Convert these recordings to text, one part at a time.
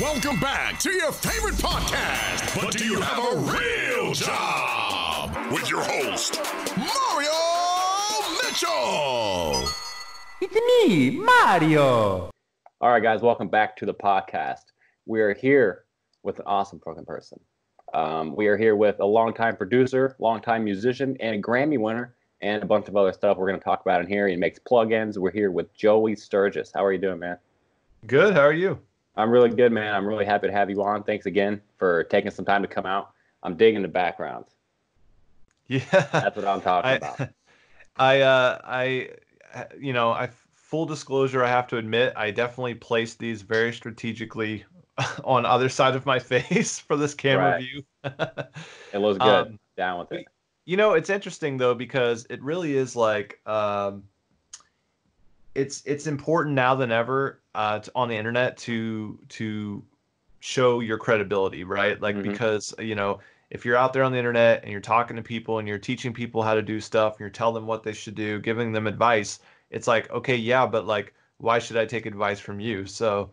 Welcome back to your favorite podcast. But do you have a real job? With your host, Mario Mitchell. It's me, Mario. All right, guys, welcome back to the podcast. We are here with an awesome fucking person. Um, we are here with a longtime producer, longtime musician, and a Grammy winner, and a bunch of other stuff we're going to talk about in here. He makes plugins. We're here with Joey Sturgis. How are you doing, man? Good. How are you? I'm really good, man. I'm really happy to have you on. Thanks again for taking some time to come out. I'm digging the background. Yeah, that's what I'm talking I, about. I, uh, I, you know, I full disclosure, I have to admit, I definitely placed these very strategically on other side of my face for this camera Right. view. It looks good. Um, Down with it. you know it's interesting though because it really is like um it's it's important now than ever uh to, on the internet to to show your credibility right like Mhm. because you know if you're out there on the internet and you're talking to people and you're teaching people how to do stuff and you're telling them what they should do giving them advice it's like okay yeah but like why should i take advice from you so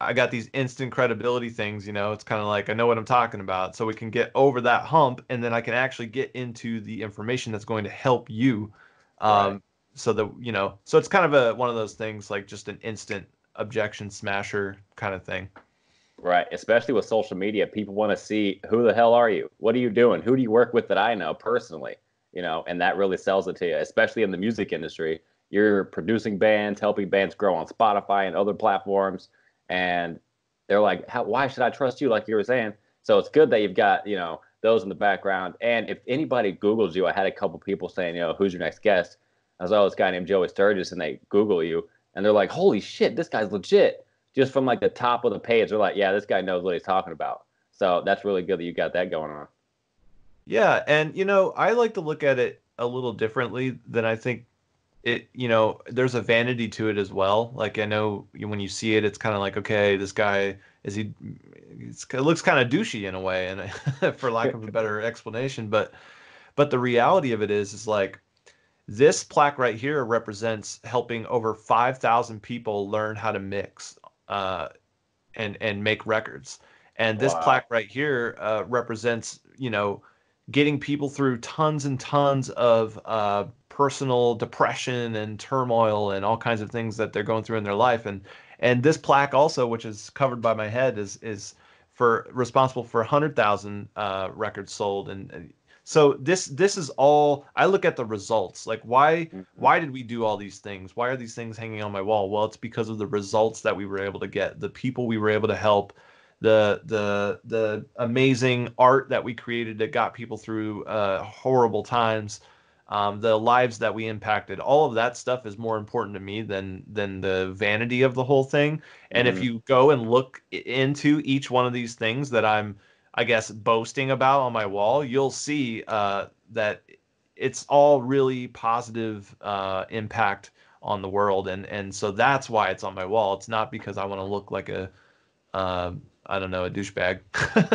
I got these instant credibility things, you know, it's kind of like I know what I'm talking about. So we can get over that hump and then I can actually get into the information that's going to help you. Um, Right. So the you know, so it's kind of a, one of those things like just an instant objection smasher kind of thing. Right. Especially with social media, people want to see who the hell are you? What are you doing? Who do you work with that I know personally? You know, and that really sells it to you, especially in the music industry. You're producing bands, helping bands grow on Spotify and other platforms, and they're like, "Why should I trust you?" Like you were saying. So it's good that you've got you know those in the background. And if anybody Googles you, I had a couple people saying, you know, who's your next guest? I was, oh, this guy named Joey Sturgis, and they Google you, and they're like, holy shit, this guy's legit. Just from like the top of the page, they're like, yeah, this guy knows what he's talking about. So that's really good that you got that going on. Yeah, and you know, I like to look at it a little differently than I think it, you know, there's a vanity to it as well. Like I know when you see it, it's kind of like, okay, this guy is he? It looks kind of douchey in a way, and for lack of a better explanation, but but the reality of it is, is like this plaque right here represents helping over five thousand people learn how to mix uh, and and make records, and this Wow. plaque right here uh, represents, you know getting people through tons and tons of uh, personal depression and turmoil and all kinds of things that they're going through in their life and and this plaque also which is covered by my head is is for responsible for 100,000 uh, records sold and so this this is all I look at the results like why Mhm. why did we do all these things why are these things hanging on my wall well it's because of the results that we were able to get the people we were able to help the the the amazing art that we created that got people through uh, horrible times, um, the lives that we impacted. All of that stuff is more important to me than than the vanity of the whole thing. And if Mhm. you go and look into each one of these things that I'm, I guess, boasting about on my wall, you'll see uh, that it's all really positive uh, impact on the world, and and so that's why it's on my wall. It's not because I want to look like a um, I don't know, a douchebag.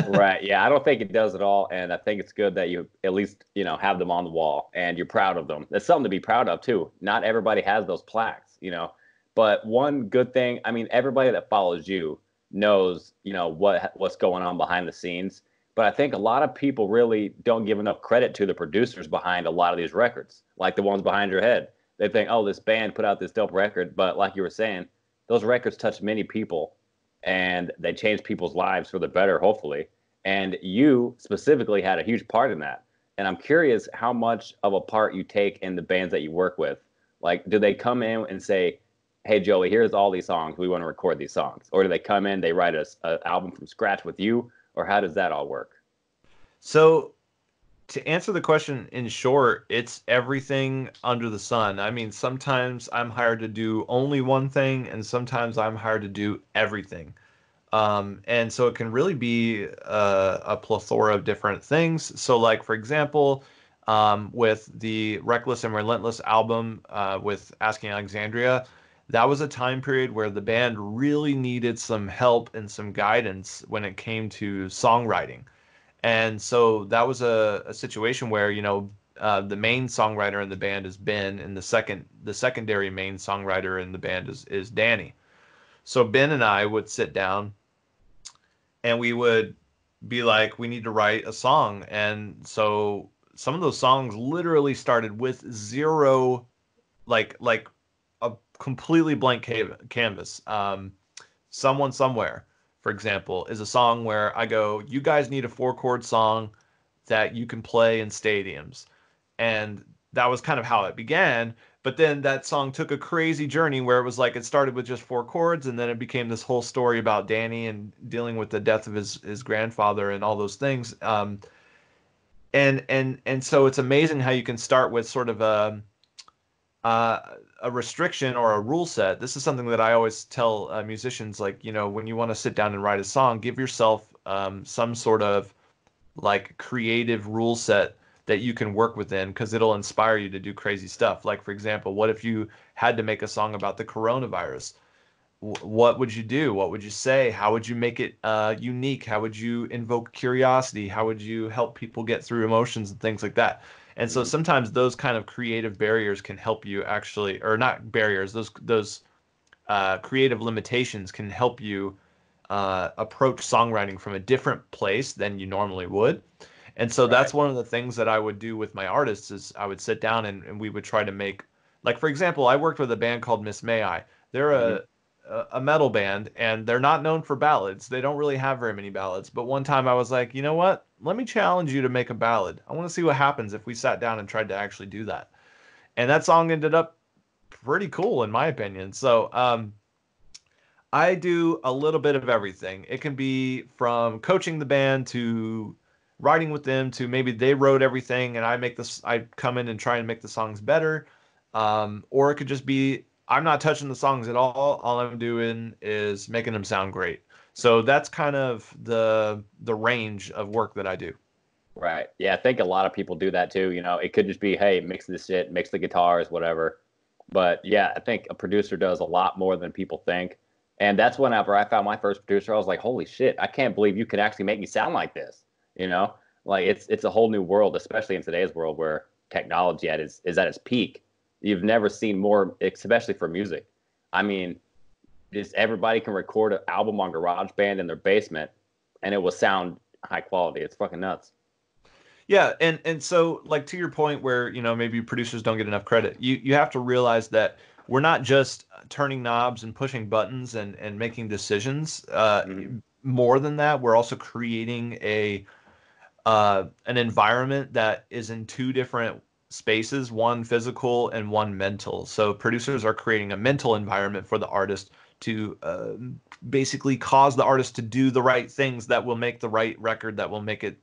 right. Yeah, I don't think it does at all, and I think it's good that you at least you know have them on the wall and you're proud of them. That's something to be proud of too. Not everybody has those plaques, you know. But one good thing, I mean, everybody that follows you knows, you know, what what's going on behind the scenes. But I think a lot of people really don't give enough credit to the producers behind a lot of these records, like the ones behind your head. They think, oh, this band put out this dope record, but like you were saying, those records touch many people and they changed people's lives for the better, hopefully. And you specifically had a huge part in that. And I'm curious how much of a part you take in the bands that you work with. Like, do they come in and say, "Hey, Joey, here's all these songs. We want to record these songs," or do they come in, they write us an album from scratch with you, or how does that all work? so, to answer the question in short, it's everything under the sun. I mean, sometimes I'm hired to do only one thing, and sometimes I'm hired to do everything. Um, and so it can really be a, a plethora of different things. So, like for example, um, with the Reckless and Relentless album uh, with Asking Alexandria, that was a time period where the band really needed some help and some guidance when it came to songwriting. And so that was a, a situation where, you know, uh, the main songwriter in the band is Ben, and the second the secondary main songwriter in the band is is Danny. So Ben and I would sit down and we would be like, we need to write a song, and so some of those songs literally started with zero, like like completely blank ca- canvas. Um, someone somewhere, for example, is a song where I go, you guys need a four chord song that you can play in stadiums, and that was kind of how it began. But then that song took a crazy journey where it was like it started with just four chords, and then it became this whole story about Danny and dealing with the death of his his grandfather and all those things. Um, and and and so it's amazing how you can start with sort of a uh, a restriction or a rule set. This is something that I always tell uh, musicians, like you know, when you want to sit down and write a song, give yourself um, some sort of like creative rule set that you can work within because it'll inspire you to do crazy stuff. Like, for example, what if you had to make a song about the coronavirus? What would you do? What would you say? How would you make it uh, unique? How would you invoke curiosity? How would you help people get through emotions and things like that? And so sometimes those kind of creative barriers can help you actually, or not barriers, those those uh, creative limitations can help you uh, approach songwriting from a different place than you normally would. And so that's one of the things that I would do with my artists is I would sit down and, and we would try to make like for example, I worked with a band called Miss May I. They're a a metal band and they're not known for ballads. They don't really have very many ballads. But one time I was like, you know what? Let me challenge you to make a ballad. I want to see what happens if we sat down and tried to actually do that. And that song ended up pretty cool in my opinion. So um I do a little bit of everything. It can be from coaching the band to writing with them to maybe they wrote everything and I make this I come in and try and make the songs better. Um, or it could just be I'm not touching the songs at all. All I'm doing is making them sound great. So that's kind of the the range of work that I do. Right. Yeah, I think a lot of people do that too. You know, it could just be, hey, mix this shit, mix the guitars, whatever. But yeah, I think a producer does a lot more than people think. And that's whenever I found my first producer, I was like, holy shit, I can't believe you can actually make me sound like this. You know, like it's it's a whole new world, especially in today's world where technology at is is at its peak. You've never seen more, especially for music. I mean, just everybody can record an album on GarageBand in their basement, and it will sound high quality. It's fucking nuts. Yeah, and and so like to your point where you know maybe producers don't get enough credit. You you have to realize that we're not just turning knobs and pushing buttons and and making decisions. Uh, Mhm. More than that, we're also creating a uh, an environment that is in two different spaces, one physical and one mental. So producers are creating a mental environment for the artist to uh, basically cause the artist to do the right things that will make the right record that will make it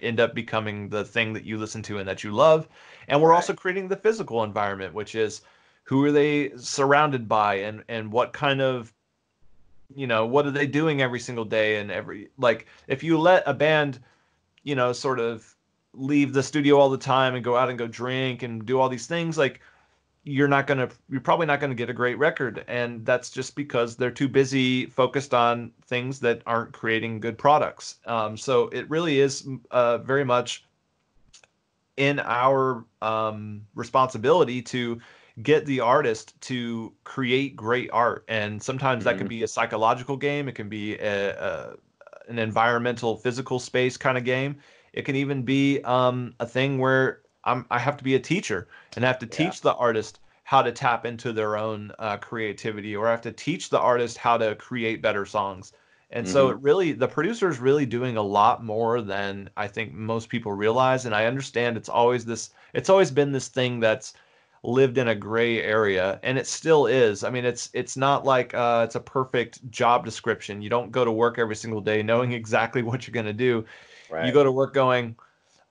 end up becoming the thing that you listen to and that you love. And we're Right. also creating the physical environment, which is who are they surrounded by and and what kind of you know what are they doing every single day and every like if you let a band you know sort of leave the studio all the time and go out and go drink and do all these things like you're not going to you're probably not going to get a great record. And that's just because they're too busy focused on things that aren't creating good products. Um, so it really is uh, very much in our um, responsibility to get the artist to create great art. And sometimes that can Mhm. be a psychological game. It can be a, a an environmental physical space kind of game it can even be um, a thing where I'm, i have to be a teacher and I have to Yeah. teach the artist how to tap into their own uh, creativity or I have to teach the artist how to create better songs. And so it really the producer is really doing a lot more than i think most people realize and i understand it's always this it's always been this thing that's lived in a gray area and it still is. I mean it's it's not like uh, it's a perfect job description. You don't go to work every single day knowing exactly what you're going to do Right. you go to work going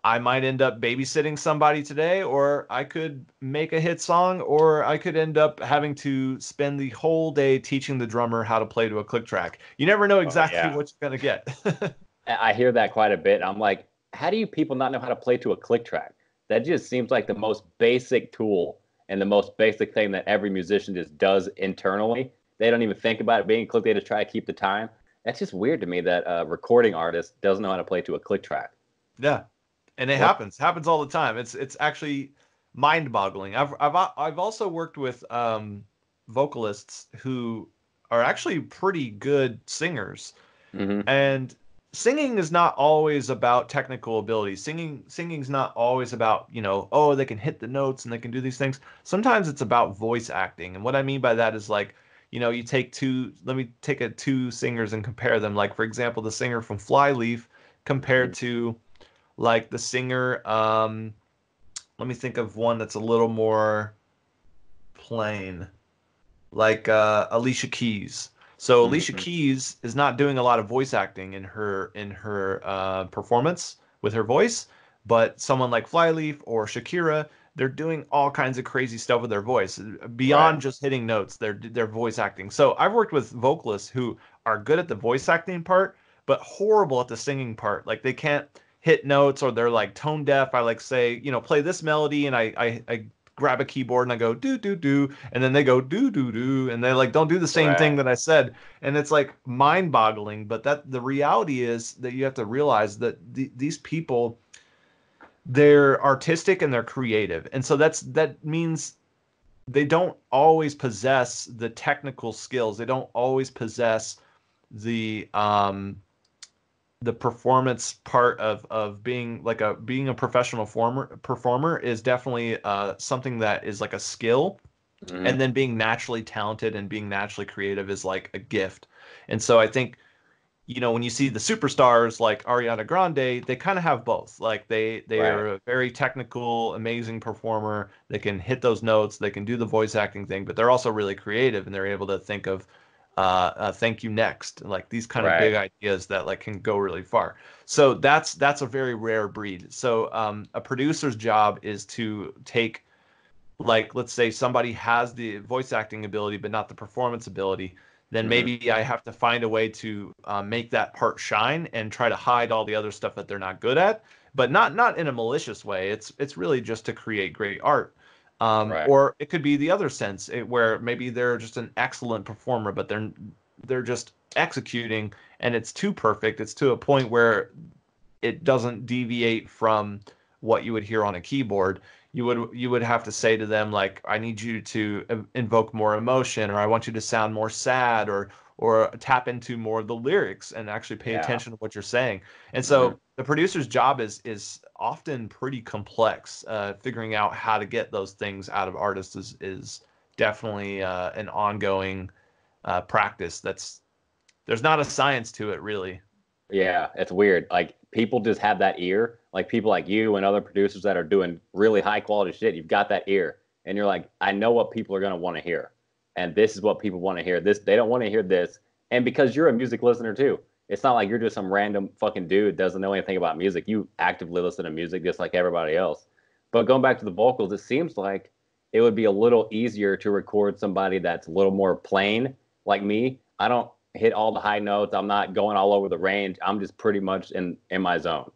i might end up babysitting somebody today or i could make a hit song or i could end up having to spend the whole day teaching the drummer how to play to a click track you never know oh, exactly yeah. what you're going to get I I hear that quite a bit. I'm like, how do you people not know how to play to a click track? That just seems like the most basic tool and the most basic thing that every musician just does internally. They don't even think about it being click. They just try to keep the time. That's just weird to me that a recording artist doesn't know how to play to a click track. Yeah, and it happens. Happens all the time. It's it's actually mind-boggling. I've I've I've also worked with um, vocalists who are actually pretty good singers, hmm and singing is not always about technical ability. Singing singing's not always about, you know, oh, they can hit the notes and they can do these things. Sometimes it's about voice acting. And what I mean by that is like, you know, you take two let me take a two singers and compare them. Like for example, the singer from Flyleaf compared mm-hmm. to like the singer um let me think of one that's a little more plain. Like uh Alicia Keys so Alicia mm-hmm. Keys is not doing a lot of voice acting in her in her uh, performance with her voice, but someone like Flyleaf or Shakira, they're doing all kinds of crazy stuff with their voice uh, beyond right. just hitting notes. They're they're voice acting. So I've worked with vocalists who are good at the voice acting part, but horrible at the singing part. Like they can't hit notes or they're like tone deaf. I like say, you know, play this melody and I I, I grab a keyboard and I go do do do, and then they go do do do, and they like don't do the same right. thing that I said, and it's like mind boggling. But that the reality is that you have to realize that th- these people, they're artistic and they're creative, and so that's that means they don't always possess the technical skills. They don't always possess the um the performance part of of being like a being a professional former performer is definitely uh, something that is like a skill mm-hmm. and then being naturally talented and being naturally creative is like a gift and so i think you know when you see the superstars like ariana grande they kind of have both. Like they they right. are a very technical amazing performer. They can hit those notes. They can do the voice acting thing but they're also really creative and they're able to think of uh, uh, thank you next. Like these kind right. of big ideas that like can go really far. So that's that's a very rare breed. So um, a producer's job is to take like let's say somebody has the voice acting ability but not the performance ability then mm-hmm. maybe i have to find a way to uh, make that part shine and try to hide all the other stuff that they're not good at but not not in a malicious way it's it's really just to create great art um, right. Or it could be the other sense it, where maybe they're just an excellent performer, but they're they're just executing and it's too perfect. It's to a point where it doesn't deviate from what you would hear on a keyboard. You would you would have to say to them like, I need you to invoke more emotion, or I want you to sound more sad, or or tap into more of the lyrics and actually pay yeah. attention to what you're saying. And so mm-hmm. the producer's job is is often pretty complex. Uh, figuring out how to get those things out of artists is is definitely uh, an ongoing uh, practice. That's there's not a science to it really. Yeah, it's weird. Like people just have that ear. Like people like you and other producers that are doing really high quality shit. You've got that ear, and you're like, I know what people are gonna want to hear and this is what people want to hear. This they don't want to hear this, and because you're a music listener too, it's not like you're just some random fucking dude doesn't know anything about music. You actively listen to music just like everybody else. But going back to the vocals, it seems like it would be a little easier to record somebody that's a little more plain, like me. I don't hit all the high notes. I'm not going all over the range. I'm just pretty much in in my zone.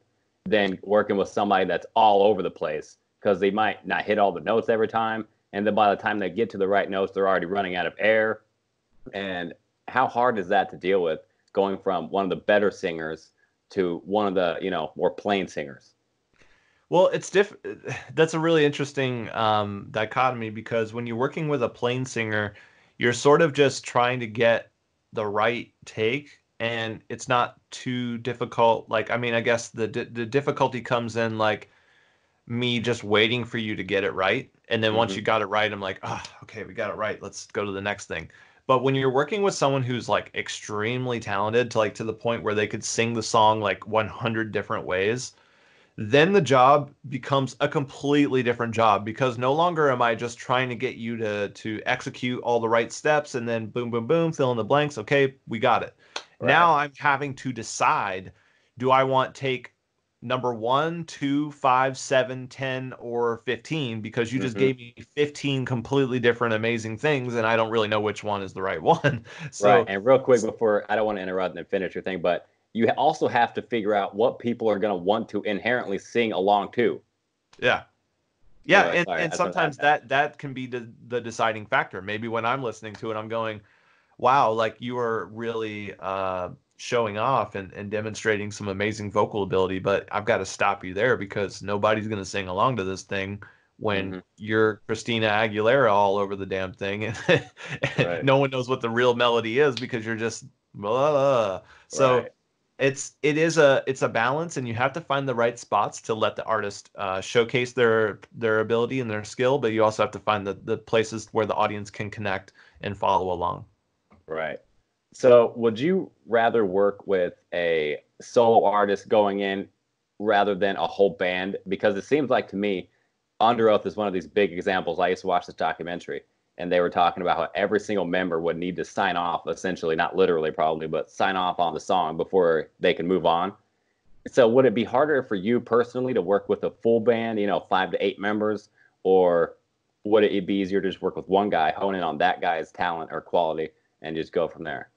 Than working with somebody that's all over the place because they might not hit all the notes every time and then by the time they get to the right notes, they're already running out of air. And how hard is that to deal with going from one of the better singers to one of the, you know, more plain singers? Well, it's diff. That's a really interesting um, dichotomy because when you're working with a plain singer, you're sort of just trying to get the right take, and it's not too difficult. Like, I mean, I guess the the difficulty comes in like me just waiting for you to get it right. And then mm-hmm. once you got it right, I'm like, oh, okay, we got it right. Let's go to the next thing. But when you're working with someone who's like extremely talented to like to the point where they could sing the song like 100 different ways, then the job becomes a completely different job because no longer am I just trying to get you to to execute all the right steps and then boom boom boom fill in the blanks. Okay, we got it. Right. Now I'm having to decide do I want take number one, two, five, seven, ten, or 15 because you just mm-hmm. gave me 15 completely different amazing things and I don't really know which one is the right one. so, right. And real quick before I don't want to interrupt and finish your thing, but you also have to figure out what people are going to want to inherently sing along to. Yeah. Yeah, and, sorry, and sometimes that that can be the, the deciding factor. Maybe when I'm listening to it, I'm going, "Wow, like you are really uh, showing off and, and demonstrating some amazing vocal ability, but I've got to stop you there because nobody's going to sing along to this thing when mm-hmm. you're Christina Aguilera all over the damn thing and, right. no one knows what the real melody is because you're just blah, blah. so right. It's it is a it's a balance and you have to find the right spots to let the artist uh, showcase their their ability and their skill but you also have to find the, the places where the audience can connect and follow along. Right. So would you rather work with a solo artist going in rather than a whole band? Because it seems like to me underoath is one of these big examples. I used to watch this documentary and they were talking about how every single member would need to sign off, essentially, not literally probably, but sign off on the song before they can move on. So, would it be harder for you personally to work with a full band, you know, five to eight members, or would it be easier to just work with one guy, hone in on that guy's talent or quality, and just go from there?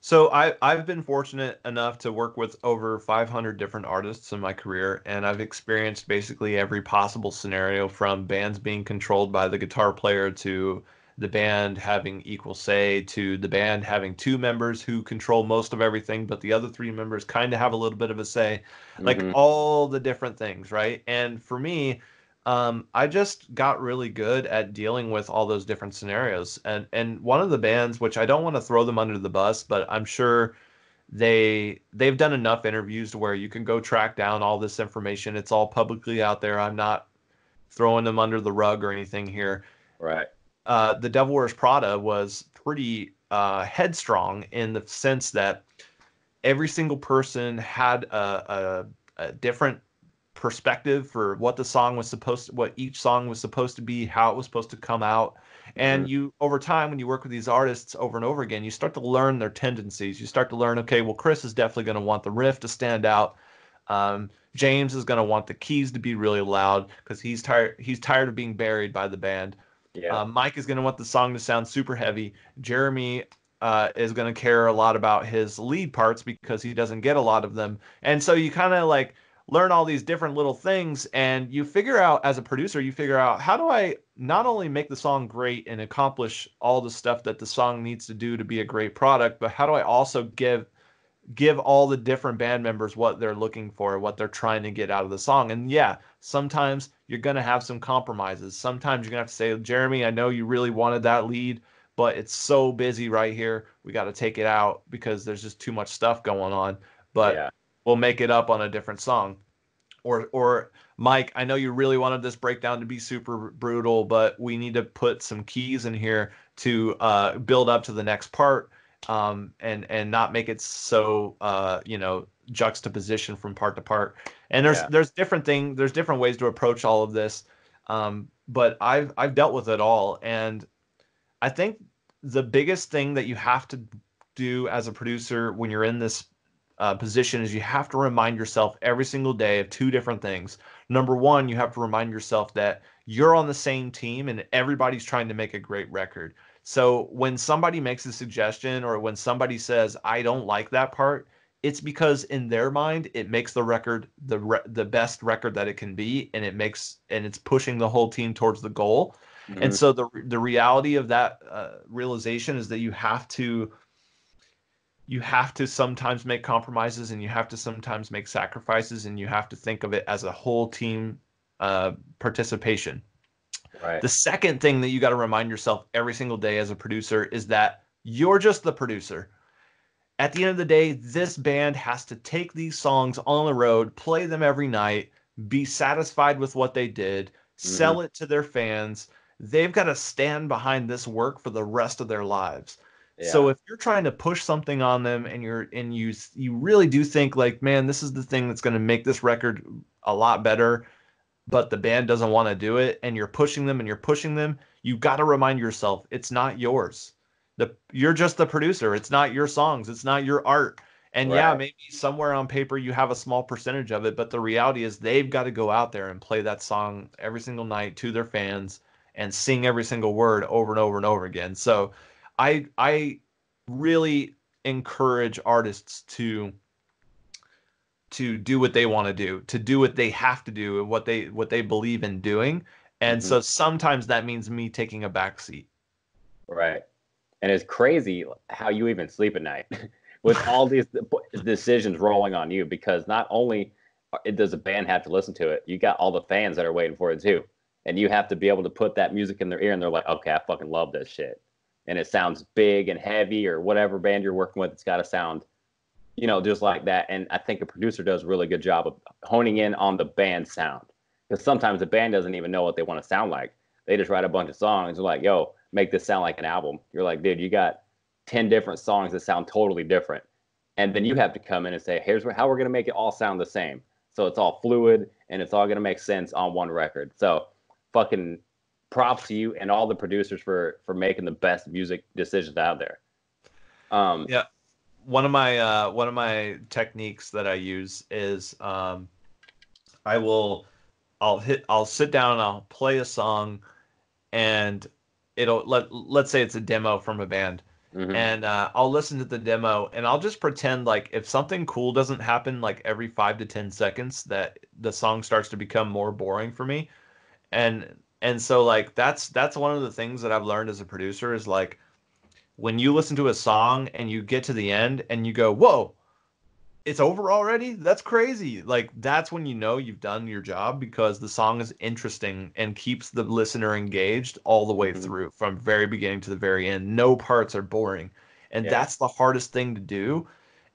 So I I've been fortunate enough to work with over 500 different artists in my career and I've experienced basically every possible scenario from bands being controlled by the guitar player to the band having equal say to the band having two members who control most of everything but the other three members kind of have a little bit of a say like mm-hmm. all the different things right and for me um, I just got really good at dealing with all those different scenarios. And and one of the bands, which I don't want to throw them under the bus, but I'm sure they they've done enough interviews to where you can go track down all this information. It's all publicly out there. I'm not throwing them under the rug or anything here. Right. Uh, the Devil Wears Prada was pretty uh, headstrong in the sense that every single person had a, a, a different perspective for what the song was supposed to, what each song was supposed to be, how it was supposed to come out. And mm-hmm. you over time when you work with these artists over and over again, you start to learn their tendencies. You start to learn, okay, well Chris is definitely going to want the riff to stand out. Um, James is going to want the keys to be really loud because he's tired. He's tired of being buried by the band. Yeah. Uh, Mike is going to want the song to sound super heavy. Jeremy uh, is going to care a lot about his lead parts because he doesn't get a lot of them. And so you kind of like learn all these different little things and you figure out as a producer you figure out how do i not only make the song great and accomplish all the stuff that the song needs to do to be a great product but how do i also give give all the different band members what they're looking for what they're trying to get out of the song? And yeah sometimes you're going to have some compromises. Sometimes you're going to have to say jeremy i know you really wanted that lead but it's so busy right here. We got to take it out because there's just too much stuff going on. But yeah we'll make it up on a different song. Or or Mike, I know you really wanted this breakdown to be super brutal, but we need to put some keys in here to uh, build up to the next part um, and and not make it so uh, you know juxtaposition from part to part. And there's yeah. there's different thing there's different ways to approach all of this, um, but I've I've dealt with it all, and I think the biggest thing that you have to do as a producer when you're in this uh, position is you have to remind yourself every single day of two different things. Number one, you have to remind yourself that you're on the same team and everybody's trying to make a great record. So when somebody makes a suggestion or when somebody says, I don't like that part, it's because in their mind it makes the record the re- the best record that it can be and it makes and it's pushing the whole team towards the goal mm-hmm. and so the the reality of that uh, realization is that you have to you have to sometimes make compromises and you have to sometimes make sacrifices and you have to think of it as a whole team uh, participation. Right. The second thing that you got to remind yourself every single day as a producer is that you're just the producer. At the end of the day, this band has to take these songs on the road, play them every night, be satisfied with what they did, mm-hmm. sell it to their fans. They've got to stand behind this work for the rest of their lives. So if you're trying to push something on them and you're and you you really do think like, man, this is the thing that's going to make this record a lot better, but the band doesn't want to do it and you're pushing them and you're pushing them, you got to remind yourself it's not yours. The you're just the producer. It's not your songs. It's not your art. And right. yeah, maybe somewhere on paper you have a small percentage of it, but the reality is they've got to go out there and play that song every single night to their fans and sing every single word over and over and over again. So I I really encourage artists to to do what they want to do, to do what they have to do and what they what they believe in doing. And mm-hmm. so sometimes that means me taking a back seat. Right. And it's crazy how you even sleep at night with all these decisions rolling on you because not only does a band have to listen to it, you got all the fans that are waiting for it too. And you have to be able to put that music in their ear and they're like, okay, I fucking love this shit and it sounds big and heavy or whatever band you're working with, it's got to sound, you know, just like that. And I think a producer does a really good job of honing in on the band sound. Because sometimes the band doesn't even know what they want to sound like. They just write a bunch of songs. They're like, yo, make this sound like an album. You're like, dude, you got 10 different songs that sound totally different. And then you have to come in and say, here's how we're going to make it all sound the same. So it's all fluid and it's all going to make sense on one record. So fucking props to you and all the producers for for making the best music decisions out there. Um, yeah, one of my uh, one of my techniques that I use is um, I will I'll hit I'll sit down and I'll play a song, and it'll let let's say it's a demo from a band. Mm-hmm. And uh, I'll listen to the demo and I'll just pretend like if something cool doesn't happen like every five to 10 seconds, that the song starts to become more boring for me. And and so like that's that's one of the things that I've learned as a producer is like when you listen to a song and you get to the end and you go, "Whoa, it's over already? That's crazy." Like that's when you know you've done your job because the song is interesting and keeps the listener engaged all the way mm-hmm. through from very beginning to the very end. No parts are boring. And yeah. that's the hardest thing to do.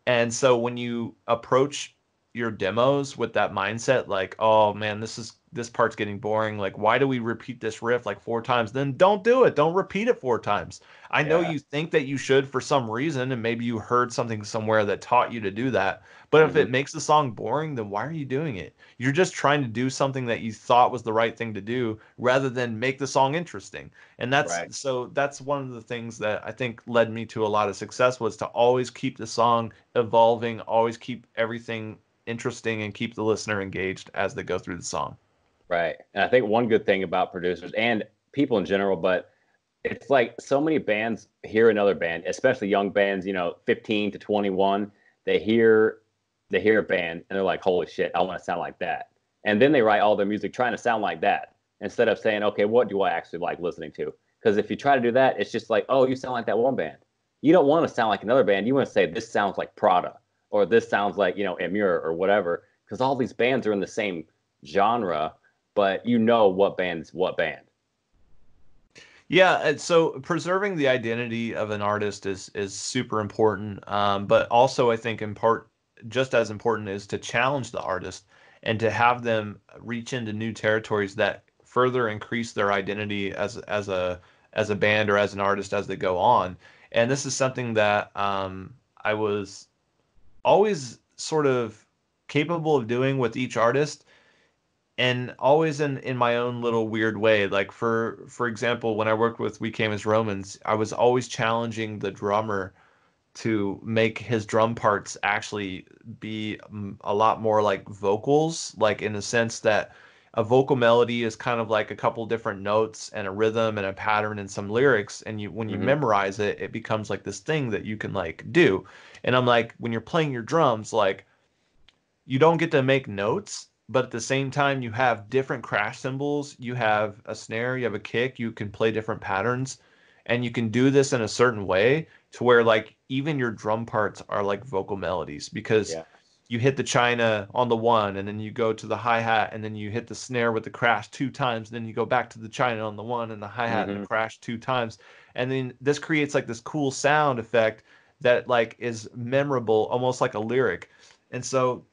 And so when you approach your demos with that mindset like, "Oh man, this is this part's getting boring. Like, why do we repeat this riff like four times? Then don't do it. Don't repeat it four times. I yeah. know you think that you should for some reason, and maybe you heard something somewhere that taught you to do that. But mm-hmm. if it mm-hmm. makes the song boring, then why are you doing it? You're just trying to do something that you thought was the right thing to do rather than make the song interesting. And that's right. so that's one of the things that I think led me to a lot of success was to always keep the song evolving, always keep everything interesting and keep the listener engaged as they go through the song. Right. And I think one good thing about producers and people in general, but it's like so many bands hear another band, especially young bands, you know, 15 to 21, they hear they hear a band and they're like, "Holy shit, I want to sound like that." And then they write all their music trying to sound like that instead of saying, "Okay, what do I actually like listening to?" Because if you try to do that, it's just like, "Oh, you sound like that one band." You don't want to sound like another band. You want to say this sounds like Prada or this sounds like, you know, Emmure or whatever because all these bands are in the same genre but you know what band's what band. Yeah, so preserving the identity of an artist is is super important, um, but also I think in part just as important is to challenge the artist and to have them reach into new territories that further increase their identity as as a as a band or as an artist as they go on. And this is something that um, I was always sort of capable of doing with each artist and always in in my own little weird way like for for example when i worked with we came as romans i was always challenging the drummer to make his drum parts actually be mm, a lot more like vocals like in the sense that a vocal melody is kind of like a couple different notes and a rhythm and a pattern and some lyrics and you when you mm-hmm. memorize it it becomes like this thing that you can like do and i'm like when you're playing your drums like you don't get to make notes but at the same time you have different crash cymbals you have a snare you have a kick you can play different patterns and you can do this in a certain way to where like even your drum parts are like vocal melodies because yeah. you hit the china on the one and then you go to the hi-hat and then you hit the snare with the crash two times and then you go back to the china on the one and the hi-hat mm-hmm. and the mm-hmm. crash two times and then this creates like this cool sound effect that like is memorable almost like a lyric and so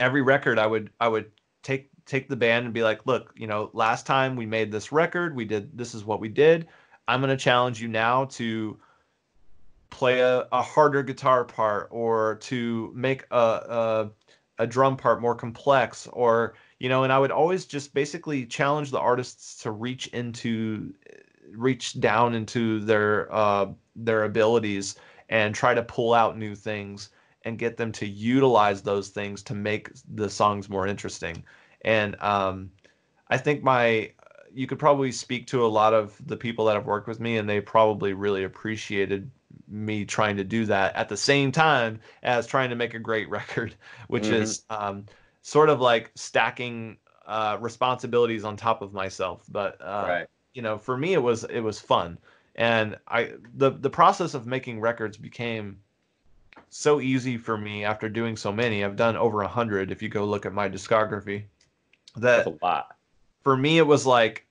every record I would I would take take the band and be like, look, you know, last time we made this record, we did this is what we did. I'm going to challenge you now to play a, a harder guitar part or to make a, a a drum part more complex or you know and i would always just basically challenge the artists to reach into reach down into their uh their abilities and try to pull out new things and get them to utilize those things to make the songs more interesting. And um, I think my you could probably speak to a lot of the people that have worked with me, and they probably really appreciated me trying to do that at the same time as trying to make a great record, which mm-hmm. is um, sort of like stacking uh, responsibilities on top of myself. But uh, right. you know, for me, it was it was fun, and I the the process of making records became so easy for me after doing so many. I've done over a hundred. If you go look at my discography, that That's a lot. For me, it was like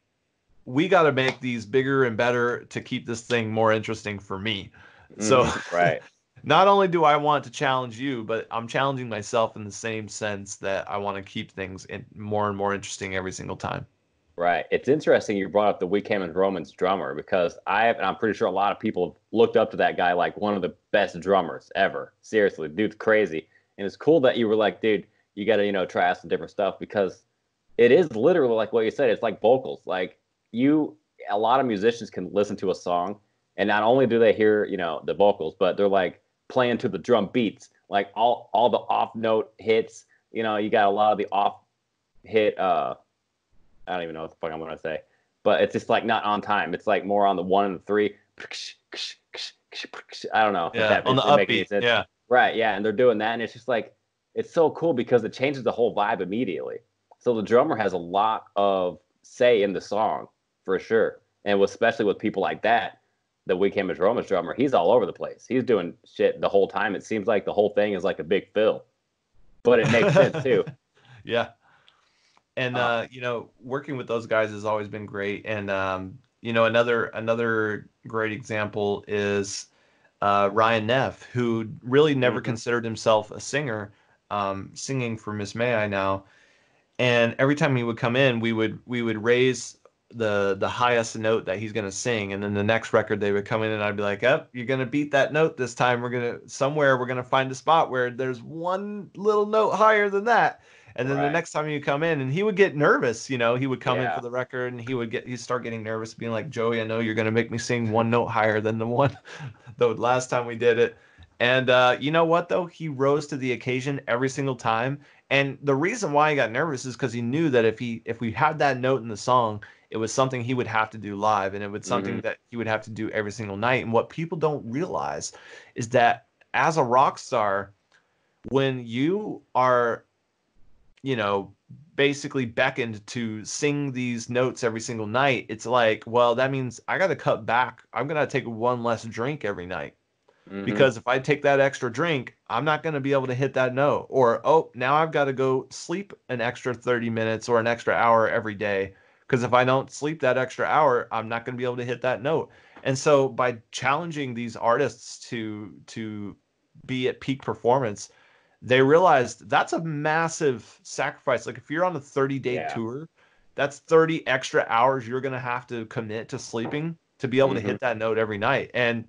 we got to make these bigger and better to keep this thing more interesting for me. Mm, so right. not only do I want to challenge you, but I'm challenging myself in the same sense that I want to keep things in, more and more interesting every single time. Right. It's interesting you brought up the We Came as Romans drummer because I have, and I'm pretty sure a lot of people have looked up to that guy like one of the best drummers ever. Seriously, dude's crazy. And it's cool that you were like, dude, you got to, you know, try out some different stuff because it is literally like what you said. It's like vocals. Like you, a lot of musicians can listen to a song and not only do they hear, you know, the vocals, but they're like, playing to the drum beats, like all all the off note hits. You know, you got a lot of the off hit. Uh, I don't even know what the fuck I'm gonna say, but it's just like not on time. It's like more on the one and the three. I don't know. Yeah, that, on the upbeat. Yeah. Right. Yeah, and they're doing that, and it's just like it's so cool because it changes the whole vibe immediately. So the drummer has a lot of say in the song for sure, and especially with people like that the We Came as Romans drummer, he's all over the place. He's doing shit the whole time. It seems like the whole thing is like a big fill, but it makes sense too. Yeah. And uh, uh, you know, working with those guys has always been great. And um, you know, another another great example is uh, Ryan Neff, who really never mm-hmm. considered himself a singer, um, singing for Miss May I now. And every time he would come in, we would we would raise the the highest note that he's gonna sing, and then the next record they would come in and I'd be like, "Up, oh, you're gonna beat that note this time. We're gonna somewhere we're gonna find a spot where there's one little note higher than that." And then right. the next time you come in, and he would get nervous, you know, he would come yeah. in for the record, and he would get he'd start getting nervous, being like, "Joey, I know you're gonna make me sing one note higher than the one the last time we did it." And uh, you know what though, he rose to the occasion every single time. And the reason why he got nervous is because he knew that if he if we had that note in the song, it was something he would have to do live and it was something mm-hmm. that he would have to do every single night and what people don't realize is that as a rock star when you are you know basically beckoned to sing these notes every single night it's like well that means i got to cut back i'm going to take one less drink every night mm-hmm. because if i take that extra drink i'm not going to be able to hit that note or oh now i've got to go sleep an extra 30 minutes or an extra hour every day because if I don't sleep that extra hour, I'm not going to be able to hit that note. And so by challenging these artists to to be at peak performance, they realized that's a massive sacrifice. Like if you're on a 30 day yeah. tour, that's 30 extra hours you're going to have to commit to sleeping to be able mm-hmm. to hit mm-hmm. that note every night. And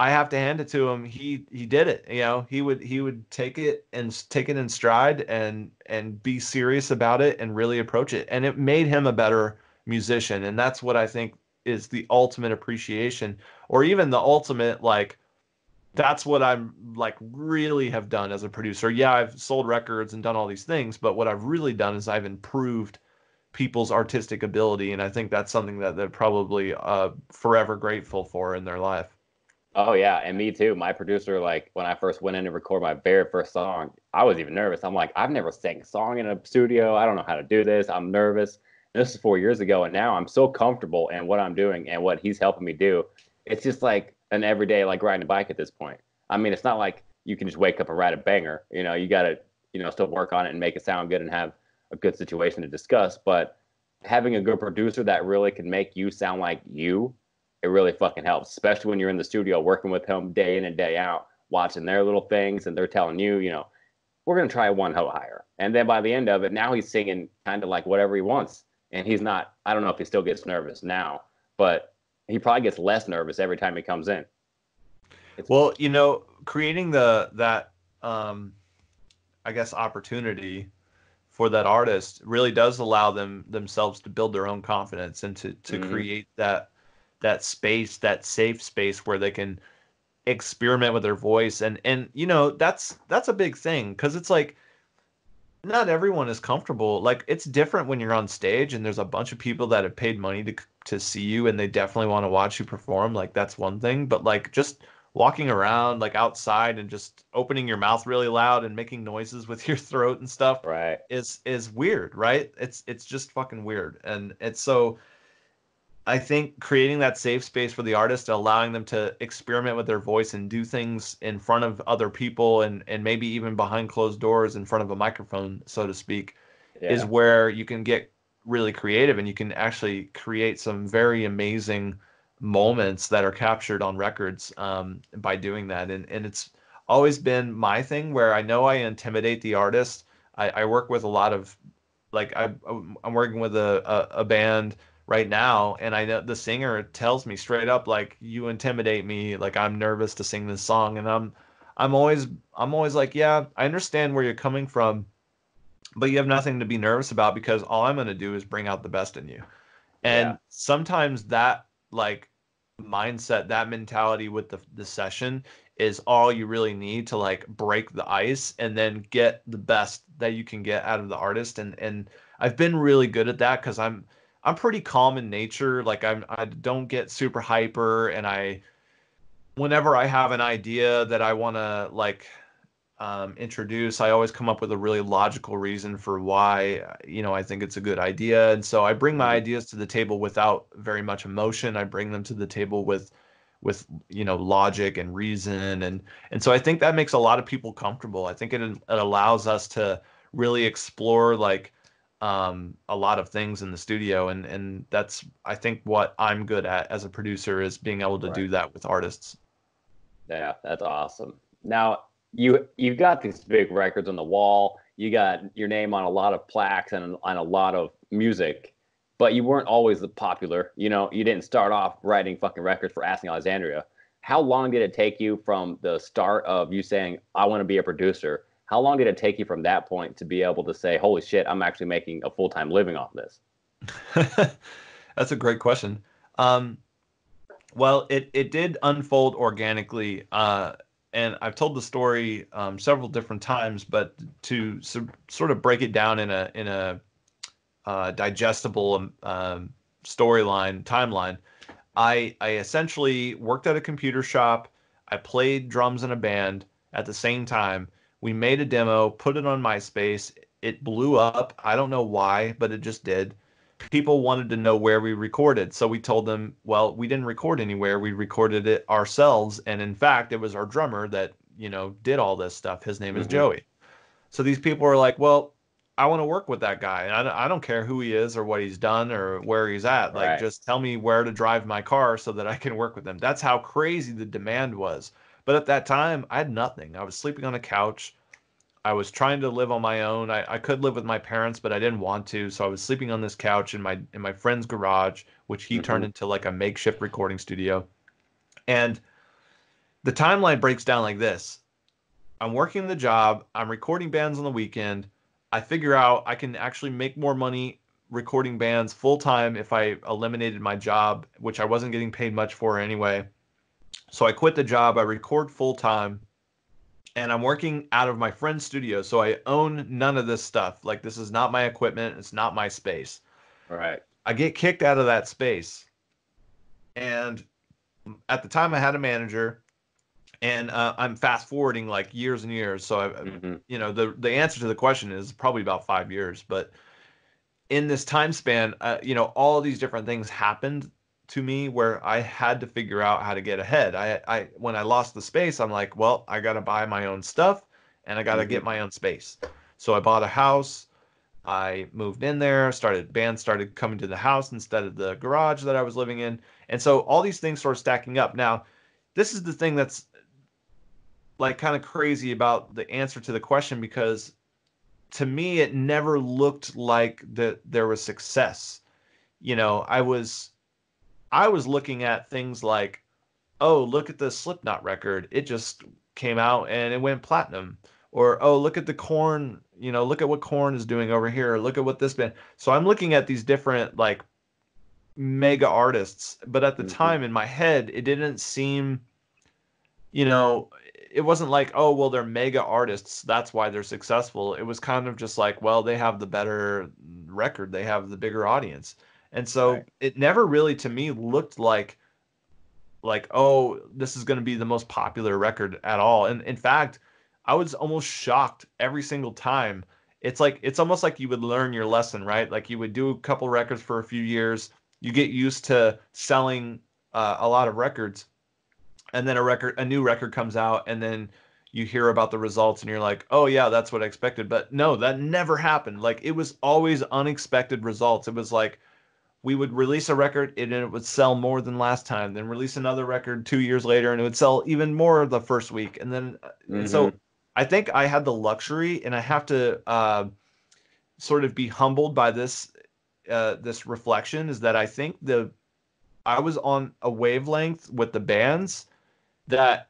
I have to hand it to him. He he did it. You know, he would he would take it and take it in stride and and be serious about it and really approach it. And it made him a better musician. And that's what I think is the ultimate appreciation, or even the ultimate like. That's what I'm like really have done as a producer. Yeah, I've sold records and done all these things, but what I've really done is I've improved people's artistic ability, and I think that's something that they're probably uh, forever grateful for in their life. Oh yeah, and me too. My producer, like when I first went in to record my very first song, I was even nervous. I'm like, I've never sang a song in a studio. I don't know how to do this. I'm nervous. And this is four years ago, and now I'm so comfortable in what I'm doing and what he's helping me do. It's just like an everyday like riding a bike at this point. I mean, it's not like you can just wake up and ride a banger. You know, you got to you know still work on it and make it sound good and have a good situation to discuss. But having a good producer that really can make you sound like you it really fucking helps, especially when you're in the studio working with him day in and day out, watching their little things, and they're telling you, you know, we're gonna try one note higher. And then by the end of it, now he's singing kind of like whatever he wants, and he's not. I don't know if he still gets nervous now, but he probably gets less nervous every time he comes in. It's well, you know, creating the that um, I guess opportunity for that artist really does allow them themselves to build their own confidence and to to mm-hmm. create that that space, that safe space where they can experiment with their voice and and you know that's that's a big thing because it's like not everyone is comfortable like it's different when you're on stage and there's a bunch of people that have paid money to to see you and they definitely want to watch you perform like that's one thing but like just walking around like outside and just opening your mouth really loud and making noises with your throat and stuff right. is is weird right? It's it's just fucking weird and it's so I think creating that safe space for the artist, allowing them to experiment with their voice and do things in front of other people and and maybe even behind closed doors in front of a microphone, so to speak, yeah. is where you can get really creative and you can actually create some very amazing moments that are captured on records um, by doing that. And and it's always been my thing where I know I intimidate the artist. I, I work with a lot of like I I'm working with a, a, a band right now and I know the singer tells me straight up like you intimidate me like I'm nervous to sing this song and I'm I'm always I'm always like yeah I understand where you're coming from but you have nothing to be nervous about because all I'm going to do is bring out the best in you. And yeah. sometimes that like mindset, that mentality with the the session is all you really need to like break the ice and then get the best that you can get out of the artist and and I've been really good at that cuz I'm I'm pretty calm in nature like I'm I don't get super hyper and I whenever I have an idea that I want to like um, introduce, I always come up with a really logical reason for why you know I think it's a good idea, and so I bring my mm-hmm. ideas to the table without very much emotion. I bring them to the table with with you know logic and reason, and and so I think that makes a lot of people comfortable. I think it, it allows us to really explore like um, a lot of things in the studio, and and that's I think what I'm good at as a producer is being able to right. do that with artists. Yeah, that's awesome. Now you you've got these big records on the wall. You got your name on a lot of plaques and on a lot of music, but you weren't always the popular. You know, you didn't start off writing fucking records for Asking Alexandria. How long did it take you from the start of you saying I want to be a producer? How long did it take you from that point to be able to say, "Holy shit, I'm actually making a full time living off this"? That's a great question. Um, well, it it did unfold organically. Uh, and I've told the story um, several different times, but to so, sort of break it down in a in a uh, digestible um, um, storyline timeline, I I essentially worked at a computer shop. I played drums in a band at the same time. We made a demo, put it on MySpace. It blew up. I don't know why, but it just did people wanted to know where we recorded. So we told them, well, we didn't record anywhere. We recorded it ourselves. And in fact, it was our drummer that, you know, did all this stuff. His name mm-hmm. is Joey. So these people are like, well, I want to work with that guy. And I, I don't care who he is or what he's done or where he's at. Like, right. just tell me where to drive my car so that I can work with him. That's how crazy the demand was. But at that time, I had nothing. I was sleeping on a couch. I was trying to live on my own. I, I could live with my parents, but I didn't want to. So I was sleeping on this couch in my in my friend's garage, which he mm-hmm. turned into like a makeshift recording studio. And the timeline breaks down like this. I'm working the job, I'm recording bands on the weekend. I figure out I can actually make more money recording bands full time if I eliminated my job, which I wasn't getting paid much for anyway. So I quit the job, I record full time and I'm working out of my friend's studio, so I own none of this stuff. Like this is not my equipment, it's not my space. All right. I get kicked out of that space. And at the time I had a manager and uh, I'm fast forwarding like years and years. So I, mm-hmm. you know, the the answer to the question is probably about 5 years, but in this time span, uh, you know, all these different things happened to me where I had to figure out how to get ahead. I, I when I lost the space, I'm like, well, I got to buy my own stuff and I got to mm-hmm. get my own space. So I bought a house. I moved in there, started bands started coming to the house instead of the garage that I was living in. And so all these things started stacking up. Now, this is the thing that's like kind of crazy about the answer to the question because to me it never looked like that there was success. You know, I was I was looking at things like, oh, look at the Slipknot record. It just came out and it went platinum. Or, oh, look at the Korn, you know, look at what Korn is doing over here. Look at what this band. So I'm looking at these different like mega artists, but at the mm-hmm. time in my head, it didn't seem, you know, it wasn't like, oh, well, they're mega artists. That's why they're successful. It was kind of just like, well, they have the better record, they have the bigger audience. And so right. it never really to me looked like like oh this is going to be the most popular record at all. And in fact, I was almost shocked every single time. It's like it's almost like you would learn your lesson, right? Like you would do a couple records for a few years, you get used to selling uh, a lot of records, and then a record, a new record comes out, and then you hear about the results, and you're like, oh yeah, that's what I expected. But no, that never happened. Like it was always unexpected results. It was like we would release a record and it would sell more than last time then release another record two years later and it would sell even more the first week and then mm-hmm. so i think i had the luxury and i have to uh, sort of be humbled by this uh, this reflection is that i think the i was on a wavelength with the bands that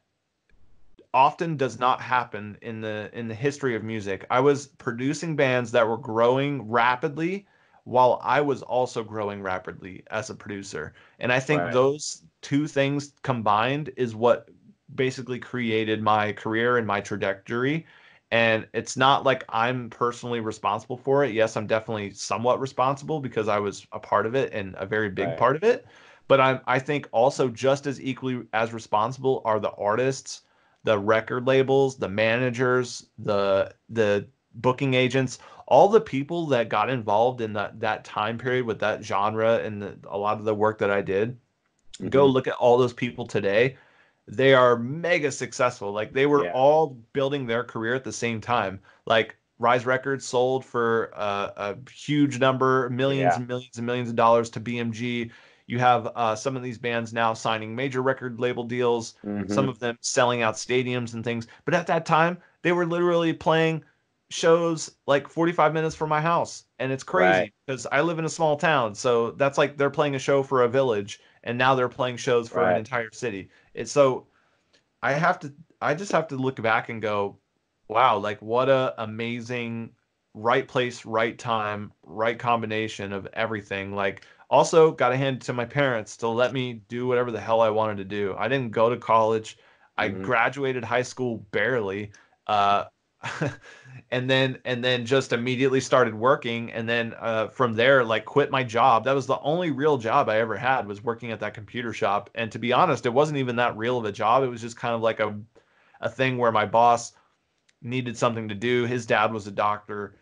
often does not happen in the in the history of music i was producing bands that were growing rapidly while I was also growing rapidly as a producer. And I think right. those two things combined is what basically created my career and my trajectory. And it's not like I'm personally responsible for it. Yes, I'm definitely somewhat responsible because I was a part of it and a very big right. part of it. But I'm I think also just as equally as responsible are the artists, the record labels, the managers, the the booking agents, all the people that got involved in that that time period with that genre and the, a lot of the work that I did. Mm-hmm. Go look at all those people today. They are mega successful. Like they were yeah. all building their career at the same time. Like Rise Records sold for uh, a huge number, millions yeah. and millions and millions of dollars to BMG. You have uh, some of these bands now signing major record label deals, mm-hmm. some of them selling out stadiums and things. But at that time, they were literally playing shows like 45 minutes from my house and it's crazy because right. i live in a small town so that's like they're playing a show for a village and now they're playing shows for right. an entire city it's so i have to i just have to look back and go wow like what a amazing right place right time right combination of everything like also got a hand to my parents to let me do whatever the hell i wanted to do i didn't go to college i mm-hmm. graduated high school barely uh, and then and then just immediately started working. And then uh, from there like quit my job. That was the only real job i ever had was working at that computer shop. And to be honest it wasn't even that real of a job. It was just kind of like a, a thing where my boss needed something to do. His dad was a doctor.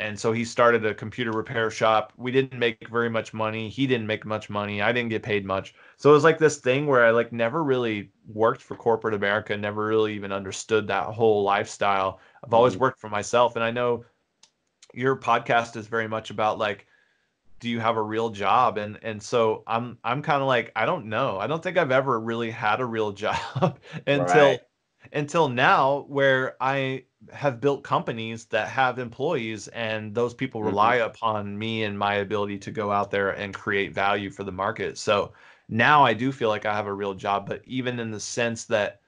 And so he started a computer repair shop. We didn't make very much money. He didn't make much money. I didn't get paid much. So it was like this thing where i like never really worked for corporate america never really even understood that whole lifestyle i've always mm-hmm. worked for myself and i know your podcast is very much about like do you have a real job and and so i'm i'm kind of like i don't know i don't think i've ever really had a real job until right. until now where i have built companies that have employees and those people rely mm-hmm. upon me and my ability to go out there and create value for the market so now i do feel like i have a real job but even in the sense that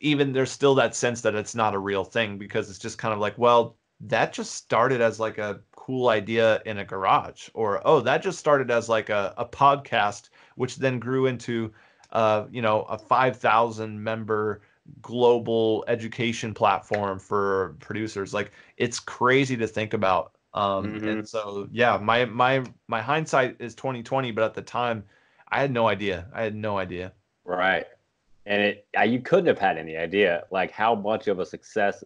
even there's still that sense that it's not a real thing because it's just kind of like well that just started as like a cool idea in a garage or oh that just started as like a, a podcast which then grew into uh, you know a 5000 member global education platform for producers. Like it's crazy to think about. Um, mm-hmm. and so yeah, my my my hindsight is 2020, but at the time, I had no idea. I had no idea. Right, and it you couldn't have had any idea like how much of a success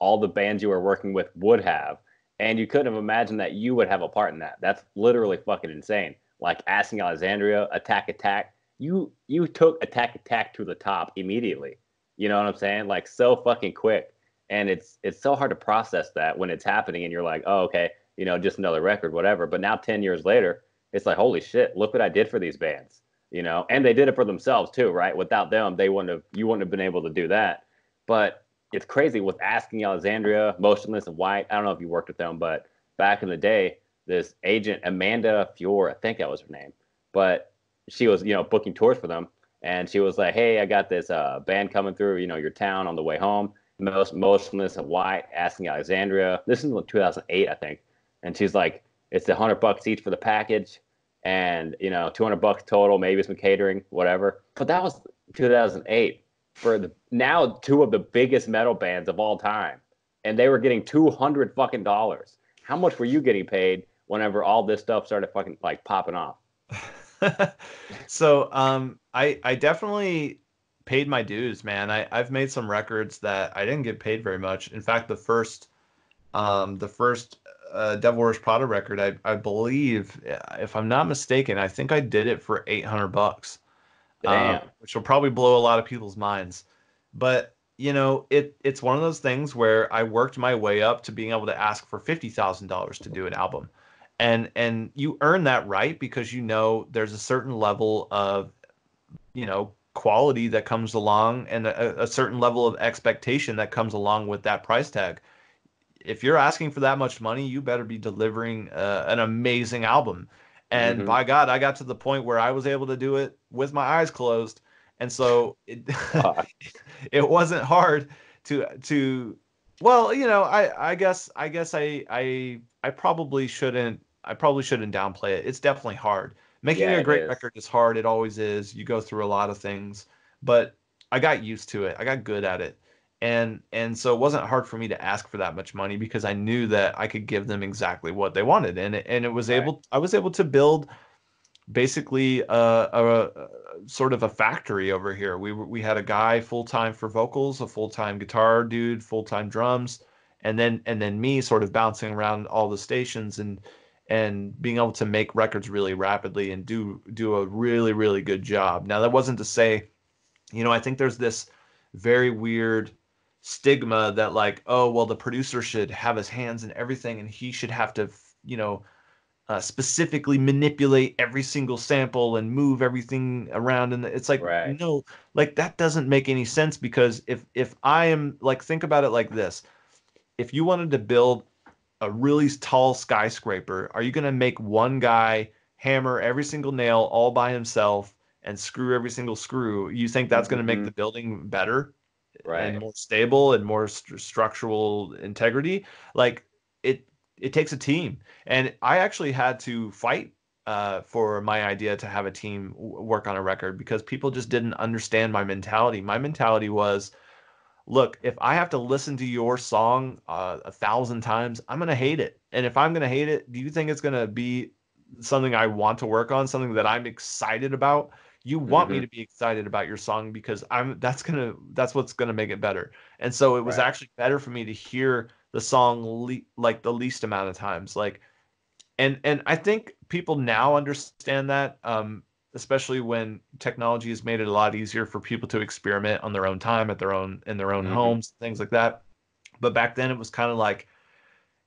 all the bands you were working with would have, and you couldn't have imagined that you would have a part in that. That's literally fucking insane. Like asking Alexandria, Attack Attack, you you took Attack Attack to the top immediately you know what I'm saying? Like so fucking quick. And it's it's so hard to process that when it's happening and you're like, oh, okay, you know, just another record, whatever. But now 10 years later, it's like, holy shit, look what I did for these bands. You know, and they did it for themselves too, right? Without them, they wouldn't have you wouldn't have been able to do that. But it's crazy with asking Alexandria, Motionless In White. I don't know if you worked with them, but back in the day, this agent Amanda Fiore, I think that was her name, but she was, you know, booking tours for them and she was like, "Hey, I got this uh, band coming through, you know, your town on the way home. Most Motionless In White, asking Alexandria. This is 2008, I think." And she's like, "It's a hundred bucks each for the package, and you know, 200 bucks total, maybe some catering, whatever." But that was 2008 for the now two of the biggest metal bands of all time, and they were getting 200 fucking dollars. How much were you getting paid whenever all this stuff started fucking like popping off? so um, I I definitely paid my dues, man. I I've made some records that I didn't get paid very much. In fact, the first um, the first uh, Devil Wears Prada record, I I believe, if I'm not mistaken, I think I did it for 800 bucks, um, which will probably blow a lot of people's minds. But you know, it it's one of those things where I worked my way up to being able to ask for fifty thousand dollars to do an album. And and you earn that right because you know there's a certain level of you know quality that comes along and a, a certain level of expectation that comes along with that price tag if you're asking for that much money you better be delivering uh, an amazing album. And Mhm. by god i got to the point where i was able to do it with my eyes closed. And so it, it wasn't hard to to well you know i i guess i guess i i i probably shouldn't i probably shouldn't downplay it. It's definitely hard. Making Yeah, a great is. record is hard. It always is. You go through a lot of things. But i got used to it. I got good at it and and so it wasn't hard for me to ask for that much money because i knew that i could give them exactly what they wanted and it, and it was Right. able i was able to build basically a, a, a sort of a factory over here. We we had a guy full time for vocals, a full time guitar dude, full time drums, and then and then me sort of bouncing around all the stations and and being able to make records really rapidly and do do a really really good job. Now that wasn't to say, you know, I think there's this very weird stigma that like oh well the producer should have his hands in everything and he should have to you know uh, specifically manipulate every single sample and move everything around and it's like Right. no like that doesn't make any sense because if if i am like think about it like this. If you wanted to build a really tall skyscraper are you going to make one guy hammer every single nail all by himself and screw every single screw? You think that's going to make the building better Right. and more stable and more st- structural integrity like it it takes a team. And i actually had to fight uh, for my idea to have a team w- work on a record because people just didn't understand my mentality. My mentality was look if i have to listen to your song uh, a thousand times i'm going to hate it. And if i'm going to hate it do you think it's going to be something i want to work on something that i'm excited about you want me Mhm. to be excited about your song because i'm that's gonna that's what's gonna make it better and so it was Right. actually better for me to hear the song le- like the least amount of times like and and i think people now understand that um especially when technology has made it a lot easier for people to experiment on their own time at their own in their own Mhm. homes things like that but back then it was kind of like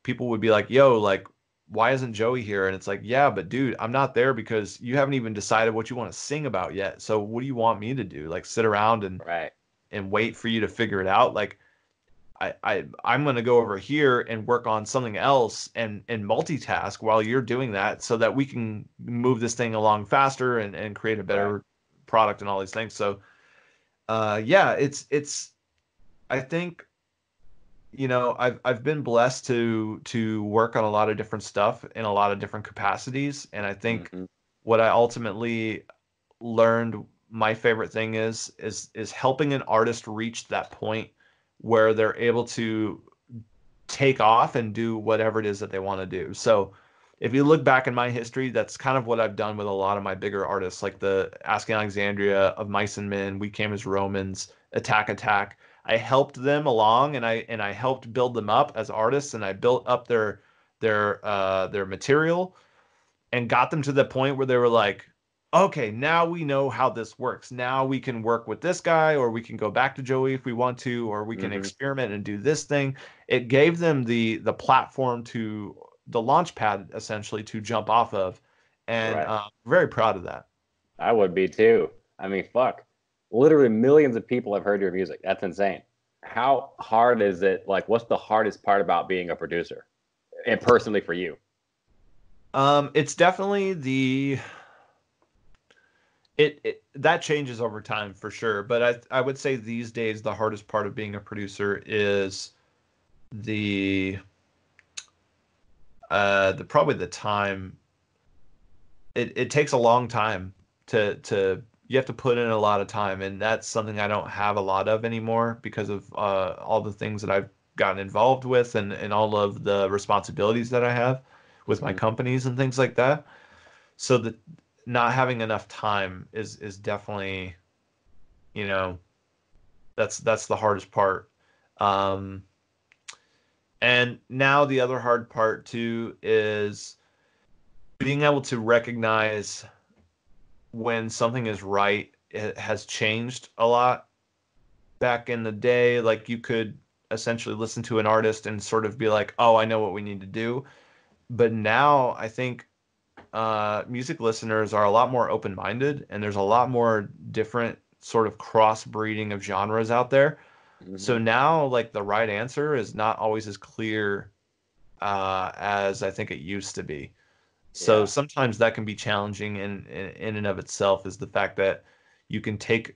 people would be like yo like why isn't joey here? And it's like yeah but dude i'm not there because you haven't even decided what you want to sing about yet. So what do you want me to do? Like sit around and Right. and wait for you to figure it out? Like i, I i'm going to go over here and work on something else and and multitask while you're doing that so that we can move this thing along faster and and create a better Right. product and all these things. So uh yeah it's it's i think you know i've i've been blessed to to work on a lot of different stuff in a lot of different capacities and i think Mhm. what I ultimately learned my favorite thing is is is helping an artist reach that point where they're able to take off and do whatever it is that they want to do. So if you look back in my history, that's kind of what I've done with a lot of my bigger artists, like the Asking Alexandria of Mice and Men, We Came as Romans, Attack Attack. I helped them along and I and I helped build them up as artists and I built up their their uh their material and got them to the point where they were like, okay, now we know how this works. Now we can work with this guy, or we can go back to Joey if we want to, or we can Mhm. experiment and do this thing. It gave them the the platform to the launch pad essentially to jump off of, and Right. uh, very proud of that. I would be too. I mean, fuck. Literally millions of people have heard your music. That's insane. How hard is it? Like, what's the hardest part about being a producer? And personally for you? Um, it's definitely the it, it that changes over time for sure, but I I would say these days the hardest part of being a producer is the uh the probably the time it it takes a long time to to you have to put in a lot of time and that's something I don't have a lot of anymore because of uh all the things that I've gotten involved with and and all of the responsibilities that I have with my Mhm. companies and things like that. So that not having enough time is is definitely you know that's that's the hardest part. Um and now the other hard part too is being able to recognize when something is right it has changed a lot back in the day like you could essentially listen to an artist and sort of be like oh i know what we need to do but now I think uh, music listeners are a lot more open minded, and there's a lot more different sort of crossbreeding of genres out there. Mm-hmm. So now, like the right answer is not always as clear uh, as I think it used to be. So yeah. sometimes that can be challenging in, in in and of itself. Is the fact that you can take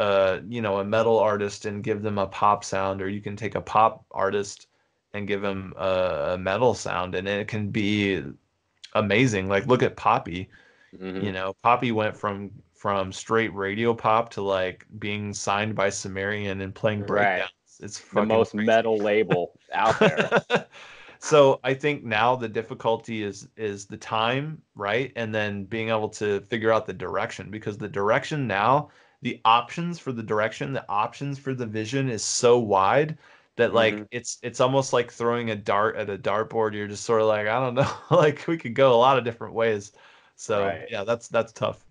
uh, you know, a metal artist and give them a pop sound, or you can take a pop artist and give them a, a metal sound, and it can be amazing. Like look at Poppy. Mm-hmm. You know, Poppy went from from straight radio pop to like being signed by Sumerian and playing breakdowns. Right. It's the most crazy. metal label out there. so I think now the difficulty is is the time, right? And then being able to figure out the direction because the direction now the options for the direction, the options for the vision is so wide that like mm-hmm. it's it's almost like throwing a dart at a dartboard. You're just sort of like, I don't know, like we could go a lot of different ways. So right. yeah, that's that's tough.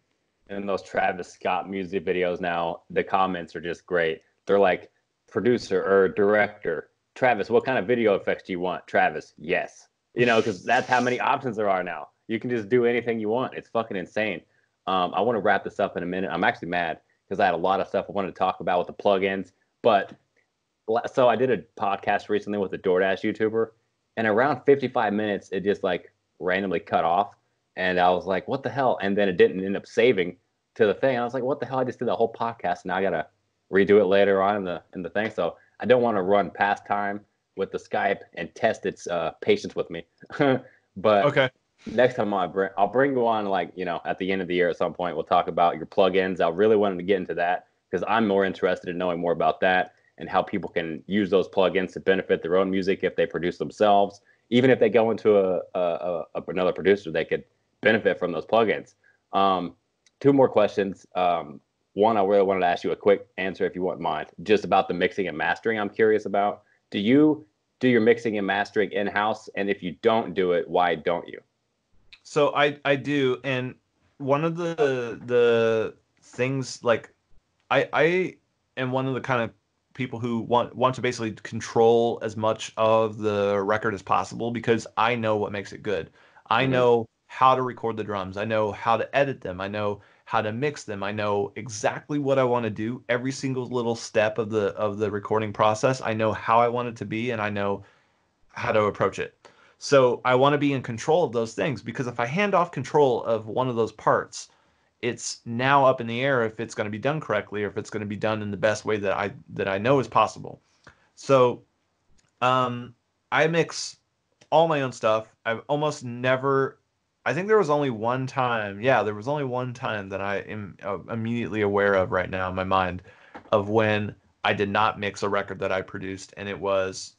And those Travis Scott music videos now, the comments are just great. They're like, producer or director, Travis, what kind of video effects do you want? Travis, yes. You know, because that's how many options there are now. You can just do anything you want. It's fucking insane. Um, I want to wrap this up in a minute. I'm actually mad because I had a lot of stuff I wanted to talk about with the plugins. But so I did a podcast recently with a DoorDash YouTuber, and around 55 minutes, it just like randomly cut off. And I was like, what the hell? And then it didn't end up saving to the thing. I was like, what the hell? I just did the whole podcast. Now I got to redo it later on in the, in the thing. So I don't want to run past time with the Skype and test its uh, patience with me. but okay next time I'll bring, I'll bring you on like you know at the end of the year at some point. We'll talk about your plugins. I really wanted to get into that because I'm more interested in knowing more about that and how people can use those plugins to benefit their own music if they produce themselves. Even if they go into a, a, a another producer, they could benefit from those plugins. Um, two more questions. Um, one, I really wanted to ask you a quick answer if you wouldn't mind, just about the mixing and mastering. I'm curious about. Do you do your mixing and mastering in house? And if you don't do it, why don't you? So I I do, and one of the the things like I I am one of the kind of people who want want to basically control as much of the record as possible because I know what makes it good. I mm-hmm. know how to record the drums. I know how to edit them. I know how to mix them. I know exactly what I want to do every single little step of the of the recording process. I know how I want it to be and I know how to approach it. So I want to be in control of those things because if I hand off control of one of those parts, it's now up in the air if it's going to be done correctly or if it's going to be done in the best way that I that I know is possible. So um, I mix all my own stuff. I've almost never I think there was only one time. Yeah, there was only one time that I am uh, immediately aware of right now in my mind of when I did not mix a record that I produced and it was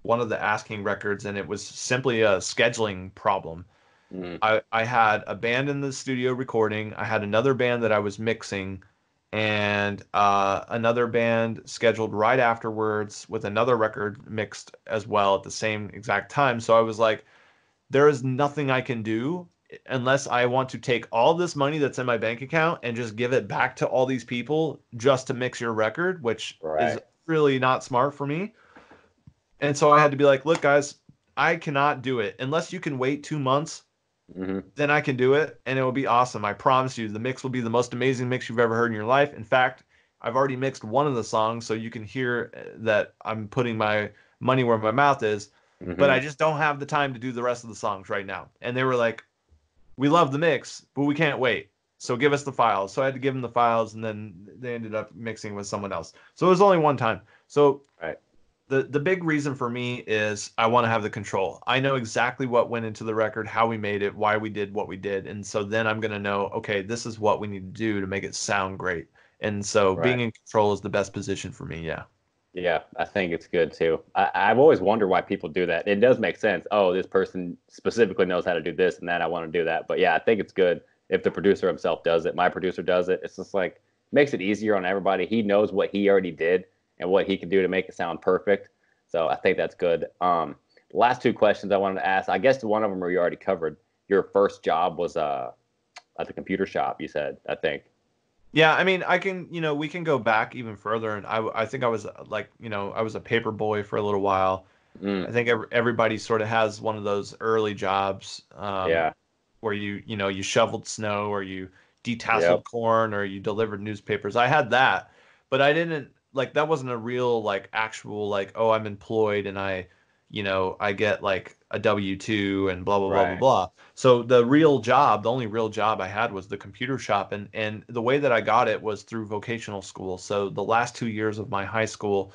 one of the asking records and it was simply a scheduling problem. Mm. I, I had a band in the studio recording, I had another band that I was mixing, and uh, another band scheduled right afterwards with another record mixed as well at the same exact time. So I was like, there is nothing I can do unless I want to take all this money that's in my bank account and just give it back to all these people just to mix your record, which right. is really not smart for me. And so I had to be like, look, guys, I cannot do it unless you can wait two months. Mm-hmm. Then I can do it, and it will be awesome. I promise you, the mix will be the most amazing mix you've ever heard in your life. In fact, I've already mixed one of the songs, so you can hear uh, that I'm putting my money where my mouth is. Mm-hmm. But I just don't have the time to do the rest of the songs right now. And they were like, "We love the mix, but we can't wait. So give us the files." So I had to give them the files, and then they ended up mixing with someone else. So it was only one time. So right the the big reason for me is I want to have the control. I know exactly what went into the record, how we made it, why we did what we did, and so then I'm going to know, okay, this is what we need to do to make it sound great. And so right. being in control is the best position for me. Yeah. Yeah, I think it's good too. I, I've always wondered why people do that. It does make sense. Oh, this person specifically knows how to do this and that. I want to do that. But yeah, I think it's good if the producer himself does it. My producer does it. It's just like makes it easier on everybody. He knows what he already did and what he can do to make it sound perfect. So I think that's good. Um, last two questions I wanted to ask. I guess one of them we already covered. Your first job was uh, at the computer shop. You said, I think. Yeah, I mean, I can, you know, we can go back even further, and I, I think I was like, you know, I was a paper boy for a little while, Mm, I think everybody sort of has one of those early jobs. Um, yeah. where you you know you shoveled snow or you detasseled Yep. corn or you delivered newspapers. I had that, but I didn't like that wasn't a real like actual like oh I'm employed and I you know I get like a W two and blah blah blah blah Right. blah. So the real job, the only real job I had was the computer shop and and the way that I got it was through vocational school. So the last 2 years of my high school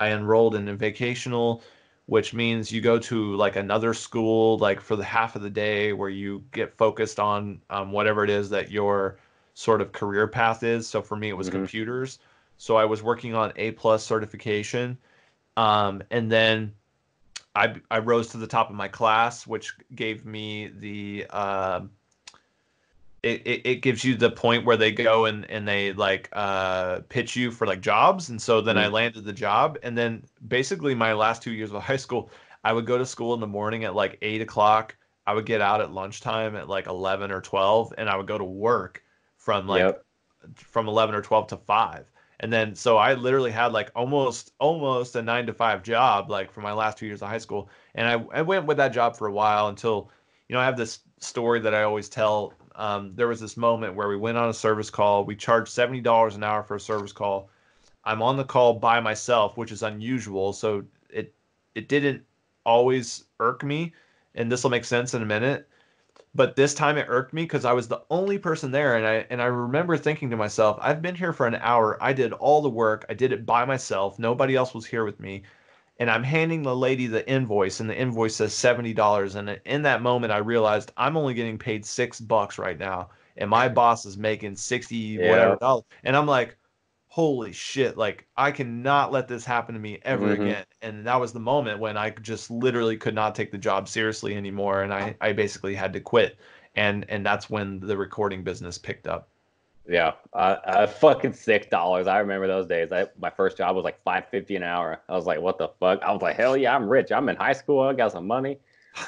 I enrolled in a vocational which means you go to like another school like for the half of the day where you get focused on um, whatever it is that your sort of career path is so for me it was Mhm. computers so i was working on A+ certification um, and then I, I rose to the top of my class which gave me the um it, it, it gives you the point where they go and, and they like uh, pitch you for like jobs and so then i Mm. landed the job and then basically my last two years of high school i would go to school in the morning at like 8 o'clock i would get out at lunchtime at like 11 or 12 and i would go to work from like Yep. from 11 or 12 to 5 and then so i literally had like almost almost a 9 to 5 job like for my last two years of high school. And i, I went with that job for a while until you know i have this story that i always tell. Um, there was this moment where we went on a service call. We charged $70 an hour for a service call. I'm on the call by myself which is unusual. So it it didn't always irk me. And this will make sense in a minute but this time it irked me because I was the only person there, and I and I remember thinking to myself, I've been here for an hour. I did all the work. I did it by myself. Nobody else was here with me, and I'm handing the lady the invoice, and the invoice says seventy dollars. And in that moment, I realized I'm only getting paid six bucks right now, and my boss is making sixty Yeah. whatever dollars, and I'm like. Holy shit, like I cannot let this happen to me ever Mhm. again. And that was the moment when I just literally could not take the job seriously anymore and I, I basically had to quit. And and that's when the recording business picked up. Yeah, uh, uh, fucking six dollars. I remember those days. I, my first job was like five fifty an hour. I was like, what the fuck? I was like, hell yeah, I'm rich. I'm in high school. I got some money.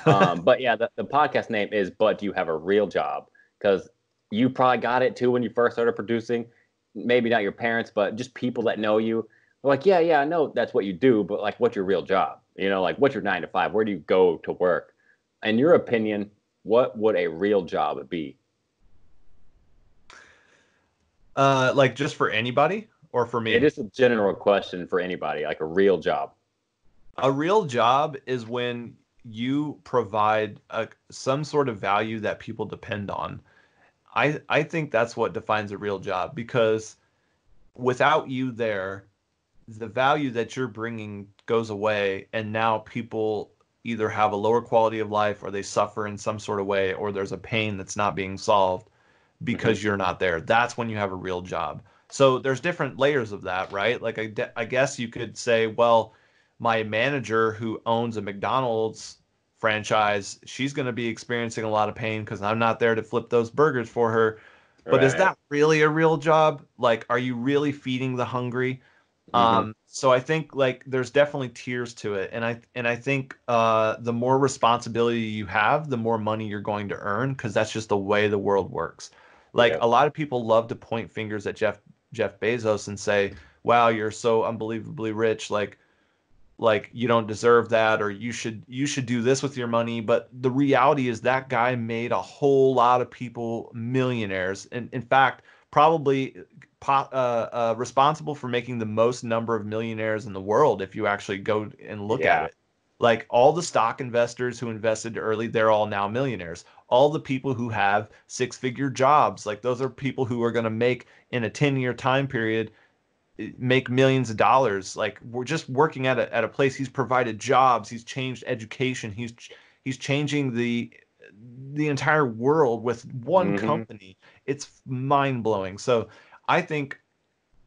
Um, but yeah, the, the podcast name is "But Do You Have a Real Job?" Because you probably got it too when you first started producing. Maybe not your parents, but just people that know you. Like, yeah, yeah, I know that's what you do, but like, what's your real job? You know, like, what's your nine to five? Where do you go to work? In your opinion, what would a real job be? Uh like just for anybody or for me? It is a general question for anybody, like a real job. A real job is when you provide a, some sort of value that people depend on. I I think that's what defines a real job because without you there, the value that you're bringing goes away, and now people either have a lower quality of life or they suffer in some sort of way or there's a pain that's not being solved because you're not there. That's when you have a real job. So there's different layers of that, right? Like I, I guess you could say, well, my manager who owns a McDonald's franchise, she's going to be experiencing a lot of pain because I'm not there to flip those burgers for her. But is that really a real job? Like, are you really feeding the hungry? Mhm. Um, so I think like there's definitely tiers to it, and I and I think uh, the more responsibility you have, the more money you're going to earn because that's just the way the world works. Like Yeah. a lot of people love to point fingers at Jeff Jeff Bezos and say, "Wow, you're so unbelievably rich." Like like you don't deserve that or you should you should do this with your money. But the reality is that guy made a whole lot of people millionaires. And in fact probably po- uh, uh, responsible for making the most number of millionaires in the world if you actually go and look Yeah. at it. Like all the stock investors who invested early they're all now millionaires. All the people who have six figure jobs like those are people who are going to make in a 10 year time period make millions of dollars. Like we're just working at a at a place. He's provided jobs. He's changed education. He's he's changing the the entire world with one Mhm. company. It's mind blowing. So I think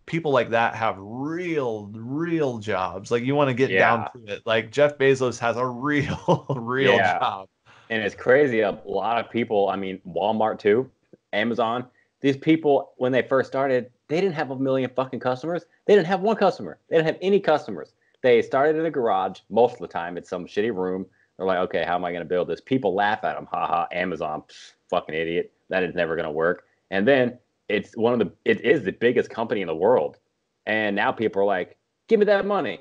people like that have real real jobs. Like you want to get down to it. Like Jeff Bezos has a real real Yeah. job. And it's crazy. A lot of people, I mean, Walmart too, Amazon, these people, when they first started, they didn't have a million fucking customers. They didn't have one customer. They didn't have any customers. They started in a garage most of the time. It's some shitty room. They're like, okay, how am I going to build this? People laugh at them. Haha, Amazon, pff, fucking idiot. That is never going to work. And then it's one of the, it is the biggest company in the world. And now people are like, give me that money.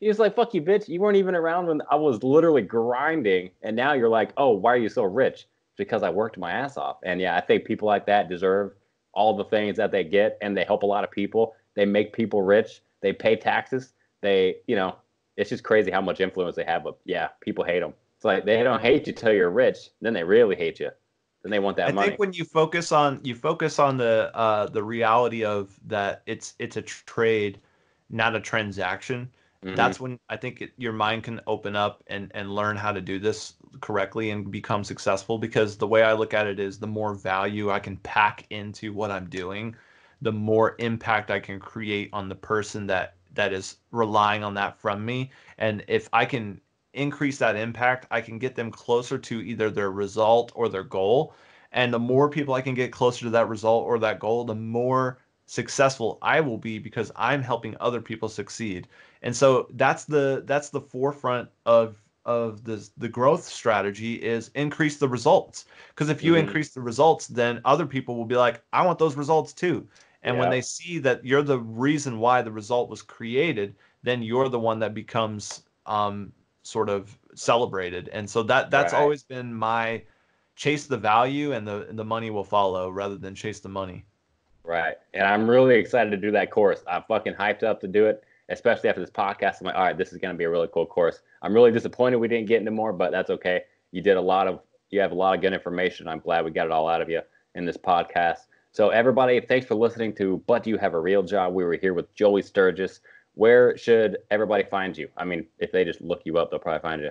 He was like, "Fuck you, bitch! You weren't even around when I was literally grinding, and now you're like, oh, why are you so rich? Because I worked my ass off." And yeah, I think people like that deserve all the things that they get, and they help a lot of people. They make people rich. They pay taxes. They, you know, it's just crazy how much influence they have. But yeah, people hate them. It's like they don't hate you till you're rich, then they really hate you. Then they want that I money. I think when you focus on you focus on the uh, the reality of that it's it's a trade, not a transaction. Mm-hmm. That's when I think it, your mind can open up and and learn how to do this correctly and become successful. Because the way I look at it is, the more value I can pack into what I'm doing, the more impact I can create on the person that that is relying on that from me. And if I can increase that impact, I can get them closer to either their result or their goal. And the more people I can get closer to that result or that goal, the more successful I will be because I'm helping other people succeed. And so that's the that's the forefront of of the the growth strategy is increase the results. Because if you mm-hmm. increase the results, then other people will be like, I want those results too. And yeah. when they see that you're the reason why the result was created, then you're the one that becomes um, sort of celebrated. And so that that's right. always been my chase the value and the and the money will follow rather than chase the money. Right. And I'm really excited to do that course. I'm fucking hyped up to do it, especially after this podcast. I'm like, all right, this is going to be a really cool course. I'm really disappointed we didn't get into more, but that's okay. You did a lot of, you have a lot of good information. I'm glad we got it all out of you in this podcast. So, everybody, thanks for listening to But Do You Have a Real Job? We were here with Joey Sturgis. Where should everybody find you? I mean, if they just look you up, they'll probably find you.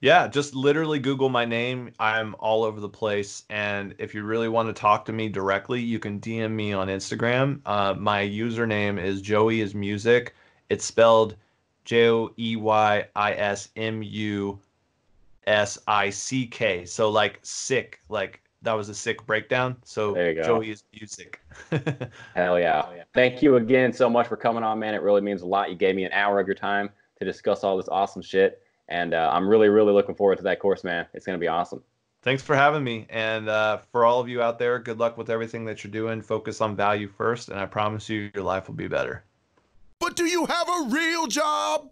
Yeah, just literally Google my name. I'm all over the place. And if you really want to talk to me directly, you can DM me on Instagram. Uh, my username is Joey is Music. It's spelled J O E Y I S M U S I C K. So like sick, like that was a sick breakdown. So there you go. Joey is music. Hell yeah. Hell yeah. Thank you again so much for coming on, man. It really means a lot. You gave me an hour of your time to discuss all this awesome shit. And uh, I'm really, really looking forward to that course, man. It's going to be awesome. Thanks for having me. And uh, for all of you out there, good luck with everything that you're doing. Focus on value first, and I promise you, your life will be better. But do you have a real job?